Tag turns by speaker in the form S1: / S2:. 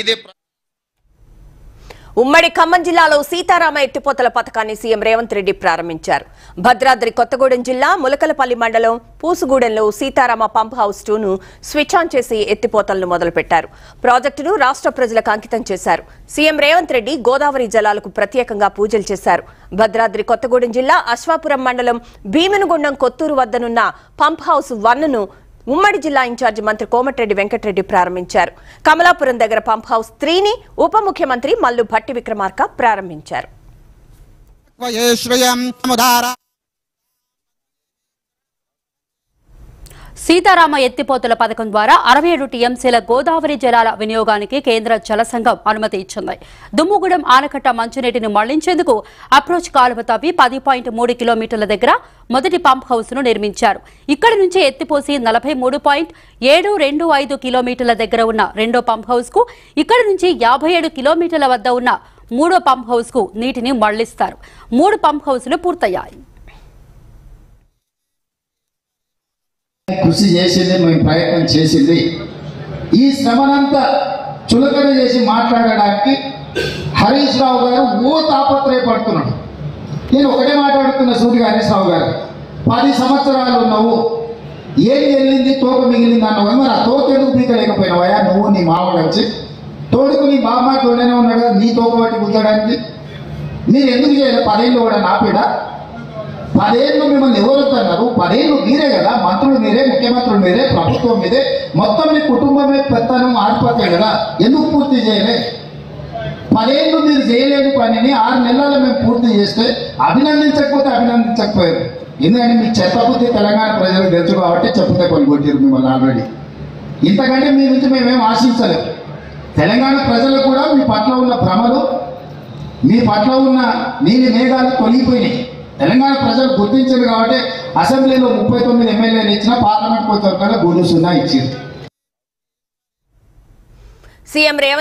S1: ఇది
S2: ఉమ్మడి ఖమ్మం జిల్లాలో సీతారామ ఎత్తిపోతల పథకాన్ని సీఎం రేవంత్ రెడ్డి ప్రారంభించారు. భద్రాద్రి కొత్తగూడెం జిల్లా ములకలపల్లి మండలం పూసుగూడెంలో సీతారామ పంప్ హౌస్ టూను స్విచ్ ఆన్ చేసి ఎత్తిపోతలను మొదలుపెట్టారు. ప్రాజెక్టును రాష్ట్ర ప్రజలకు అంకితం చేశారు. సీఎం రేవంత్ రెడ్డి గోదావరి జలాలకు ప్రత్యేకంగా పూజలు చేశారు. భద్రాద్రి కొత్తగూడెం జిల్లా అశ్వాపురం మండలం భీమనగుండం కొత్తూరు వద్దనున్న పంప్ హౌస్ వన్ను ఉమ్మడి జిల్లా ఇన్ఛార్జి మంత్రి కోమటిరెడ్డి వెంకటరెడ్డి ప్రారంభించారు. కమలాపురం దగ్గర పంప్ హౌస్ త్రీని ఉప ముఖ్యమంత్రి మల్లు భట్టి విక్రమార్క ప్రారంభించారు.
S3: సీతారామ ఎత్తిపోతుల పథకం ద్వారా అరవై ఏడు టీఎంసీల గోదావరి జలాల వినియోగానికి కేంద్ర జల సంఘం అనుమతి ఇచ్చింది. దుమ్ముగూడెం ఆనకట్ట మంచినీటిని మళ్ళించేందుకు అప్రోచ్ కాలువ తవ్వి పది పాయింట్ మూడు కిలోమీటర్ల దగ్గర మొదటి పంప్ హౌస్ను నిర్మించారు. ఇక్కడి నుంచి ఎత్తిపోసి నలభై మూడు పాయింట్ ఏడు రెండు ఐదు కిలోమీటర్ల దగ్గర ఉన్న రెండో పంప్ హౌస్కు ఇక్కడి నుంచి యాభై ఏడు కిలోమీటర్ల వద్ద ఉన్న మూడో పంప్ హౌస్కు నీటిని మళ్ళిస్తారు. మూడు పంప్ హౌస్లు పూర్తయ్యాయి.
S4: కృషి చేసింది మేము ప్రయత్నం చేసింది. ఈ శ్రమనంతా చులకన చేసి మాట్లాడడానికి హరీష్ రావు గారు ఓ తాపత్రయపడుతున్నాడు. నేను ఒకటే మాట్లాడుతున్న సూర్య హరీష్ రావు గారు పది సంవత్సరాలు ఉన్నావు ఏం వెళ్ళింది తోక మిగిలింది అన్నావు మరి ఆ తోక ఎందుకు పీకలేకపోయినావా నువ్వు నీ మామ వచ్చి తోడుకు నీ బామ్మ తోడనే ఉన్నాడు కదా నీ తోక పట్టి కూర్చోడానికి మీరు ఎందుకు చేయలేదు? పదేళ్ళు కూడా నాపేడా పదేళ్ళు మిమ్మల్ని ఎవరు పదేళ్ళు మీరే కదా మంత్రులు మీరే ముఖ్యమంత్రులు మీరే ప్రభుత్వం మీదే. మొత్తం మీ కుటుంబమే పెత్తనం ఆడిపోతే కదా ఎందుకు పూర్తి చేయలే? పదేళ్ళు మీరు చేయలేని పనిని ఆరు నెలల్లో మేము పూర్తి చేస్తే అభినందించకపోతే అభినందించకపోయారు. ఎందుకంటే మీ చెత్త బుద్ధి తెలంగాణ ప్రజలకు తెలుసు కాబట్టి చెప్పితే పనికొట్టారు మిమ్మల్ని ఆల్రెడీ. ఇంతకంటే మీ నుంచి మేమేం ఆశించలేము తెలంగాణ ప్రజలు కూడా మీ పట్ల ఉన్న భ్రమలు మీ పట్ల ఉన్న నీలి మేఘాలు తొలగిపోయినాయి. తెలంగాణ ప్రజలు గుర్తించారు కాబట్టి అసెంబ్లీలో ముప్పై తొమ్మిది ఎమ్మెల్యేలు ఇచ్చిన పార్లమెంట్ పోతే గురు సున్నా ఇచ్చింది
S2: సీఎం రేవంత్